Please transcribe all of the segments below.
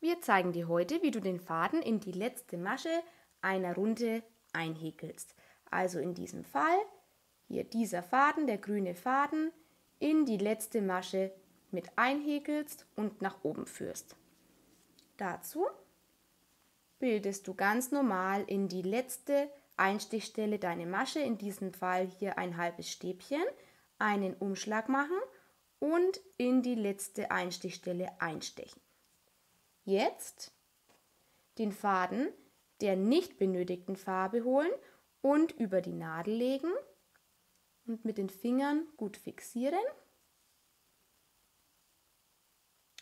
Wir zeigen dir heute, wie du den Faden in die letzte Masche einer Runde einhäkelst. Also in diesem Fall hier dieser Faden, der grüne Faden, in die letzte Masche mit einhäkelst und nach oben führst. Dazu bildest du ganz normal in die letzte Einstichstelle deine Masche, in diesem Fall hier ein halbes Stäbchen, einen Umschlag machen und in die letzte Einstichstelle einstechen. Jetzt den Faden der nicht benötigten Farbe holen und über die Nadel legen und mit den Fingern gut fixieren.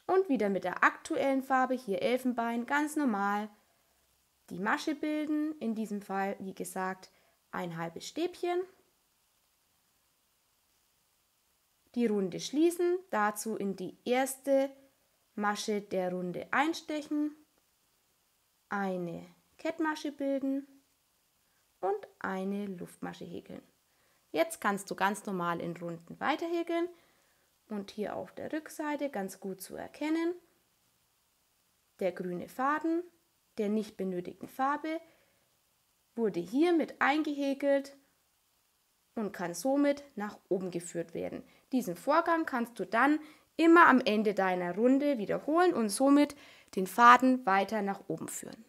Und wieder mit der aktuellen Farbe, hier Elfenbein, ganz normal die Masche bilden. In diesem Fall, wie gesagt, ein halbes Stäbchen. Die Runde schließen, dazu in die erste Masche der Runde einstechen, eine Kettmasche bilden und eine Luftmasche häkeln. Jetzt kannst du ganz normal in Runden weiterhäkeln und hier auf der Rückseite ganz gut zu erkennen, der grüne Faden der nicht benötigten Farbe wurde hier mit eingehäkelt und kann somit nach oben geführt werden. Diesen Vorgang kannst du dann immer am Ende deiner Runde wiederholen und somit den Faden weiter nach oben führen.